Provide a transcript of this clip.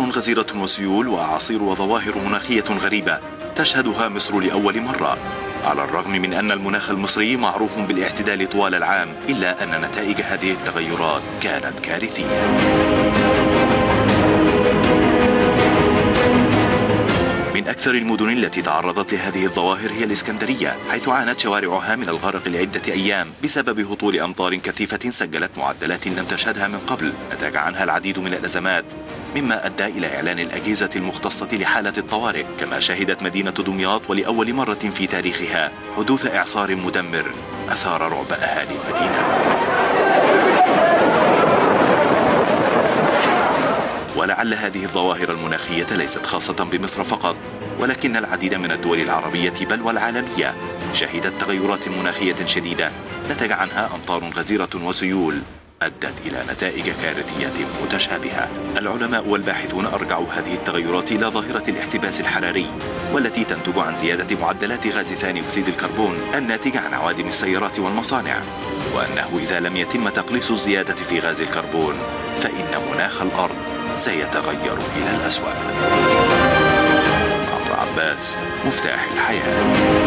غزيرة وسيول وأعاصير وظواهر مناخية غريبة تشهدها مصر لأول مرة على الرغم من أن المناخ المصري معروف بالاعتدال طوال العام إلا أن نتائج هذه التغيرات كانت كارثية. من أكثر المدن التي تعرضت لهذه الظواهر هي الإسكندرية حيث عانت شوارعها من الغرق لعدة أيام بسبب هطول أمطار كثيفة سجلت معدلات لم تشهدها من قبل نتج عنها العديد من الأزمات مما أدى إلى إعلان الأجهزة المختصة لحالة الطوارئ كما شهدت مدينة دمياط ولأول مرة في تاريخها حدوث إعصار مدمر أثار رعب أهالي المدينة ولعل هذه الظواهر المناخية ليست خاصة بمصر فقط. ولكن العديد من الدول العربية بل والعالمية شهدت تغيرات مناخية شديدة نتج عنها أمطار غزيرة وسيول أدت إلى نتائج كارثية متشابهة. العلماء والباحثون أرجعوا هذه التغيرات إلى ظاهرة الاحتباس الحراري والتي تنتج عن زيادة معدلات غاز ثاني أكسيد الكربون الناتج عن عوادم السيارات والمصانع. وأنه إذا لم يتم تقليص الزيادة في غاز الكربون فإن مناخ الأرض سيتغير إلى الأسوأ مفتاح الحياة.